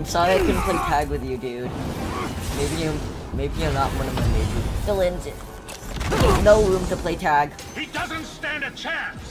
I'm sorry I couldn't play tag with you, dude. Maybe you, maybe you're not one of my major villains. No room to play tag. He doesn't stand a chance!